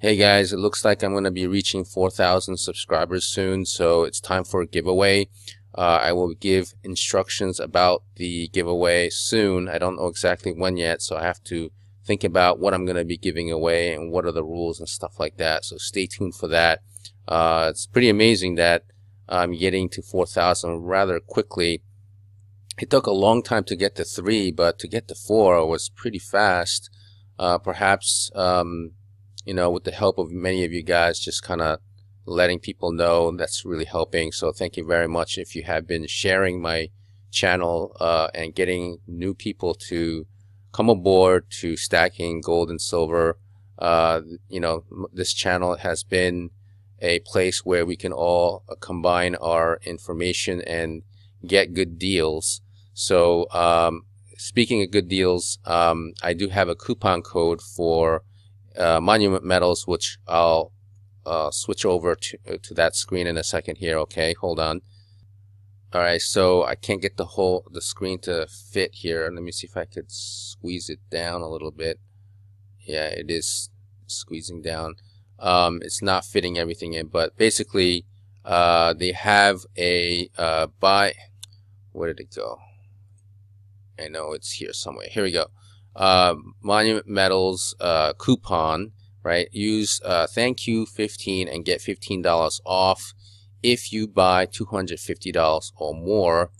Hey guys, it looks like I'm going to be reaching 4,000 subscribers soon, so it's time for a giveaway. Uh, I will give instructions about the giveaway soon. I don't know exactly when yet, so I have to think about what I'm going to be giving away and what are the rules and stuff like that. So stay tuned for that. Uh, it's pretty amazing that I'm getting to 4,000 rather quickly. It took a long time to get to three, but to get to four was pretty fast. Uh, perhaps um, you know, with the help of many of you guys, just kind of letting people know that's really helping. So thank you very much if you have been sharing my channel uh, and getting new people to come aboard to stacking gold and silver. Uh, you know, this channel has been a place where we can all uh, combine our information and get good deals. So, um, speaking of good deals, um, I do have a coupon code for uh, Monument Metals, which I'll uh, switch over to, uh, to that screen in a second here. Okay, hold on. All right, so I can't get the whole the screen to fit here. Let me see if I could squeeze it down a little bit. Yeah, it is squeezing down. Um, it's not fitting everything in, but basically, uh, they have a uh, buy. Where did it go? I know it's here somewhere. Here we go uh, Monument Metals uh, coupon, right? Use uh, thank you 15 and get $15 off if you buy $250 or more.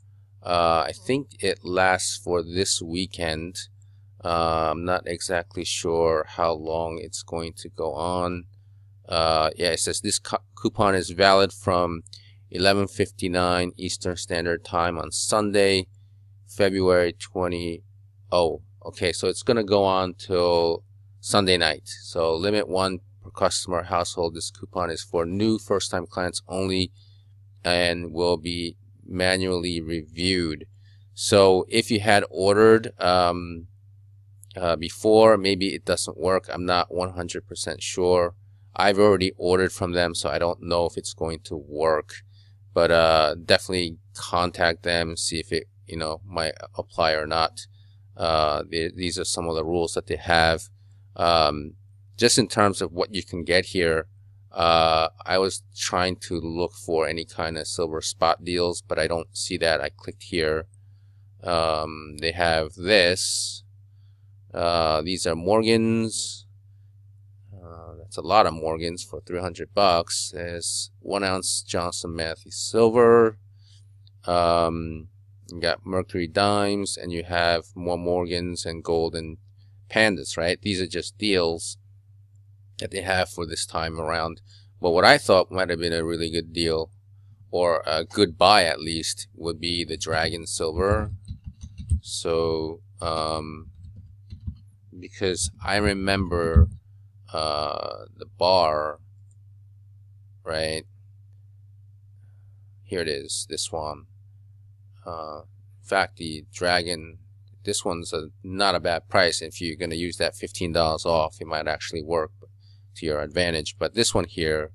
Uh, I think it lasts for this weekend. Uh, I'm not exactly sure how long it's going to go on. Uh, yeah, it says this coupon is valid from 11:59 Eastern Standard Time on Sunday, February 20. Oh, Okay, so it's going to go on till Sunday night. So limit one per customer household. This coupon is for new first-time clients only and will be manually reviewed. So if you had ordered um, uh, before, maybe it doesn't work. I'm not 100% sure. I've already ordered from them, so I don't know if it's going to work. But uh, definitely contact them, see if it you know might apply or not. Uh, these are some of the rules that they have. Um, just in terms of what you can get here, uh, I was trying to look for any kind of silver spot deals, but I don't see that. I clicked here. Um, they have this. Uh, these are Morgans. Uh, that's a lot of Morgans for 300 bucks. There's one ounce Johnson Matthey silver. Um, you got Mercury dimes, and you have more Morgans and golden pandas, right? These are just deals that they have for this time around. But what I thought might have been a really good deal, or a good buy at least, would be the Dragon Silver. So, um, because I remember uh, the bar, right? Here it is, this one. Uh, in fact, the Dragon, this one's a, not a bad price. If you're going to use that $15 off, it might actually work to your advantage. But this one here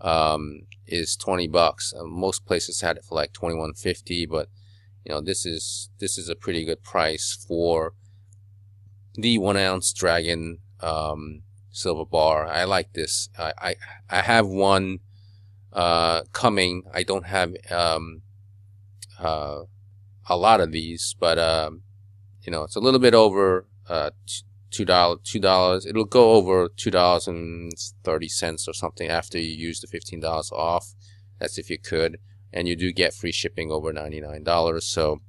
um, is 20 bucks. Uh, most places had it for like 21.50, but you know this is this is a pretty good price for the one ounce Dragon um, silver bar. I like this. I I, I have one uh, coming. I don't have um, uh, a lot of these, but um, you know, it's a little bit over uh, two dollars. Two dollars. It'll go over two dollars and thirty cents or something after you use the fifteen dollars off. That's if you could, and you do get free shipping over ninety nine dollars. So,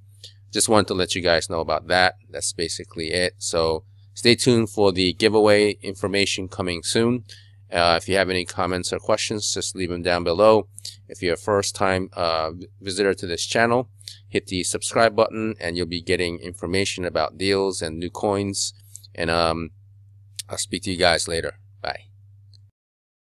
just wanted to let you guys know about that. That's basically it. So, stay tuned for the giveaway information coming soon. Uh, if you have any comments or questions, just leave them down below. If you're a first time uh, visitor to this channel, hit the subscribe button and you'll be getting information about deals and new coins. And um, I'll speak to you guys later. Bye.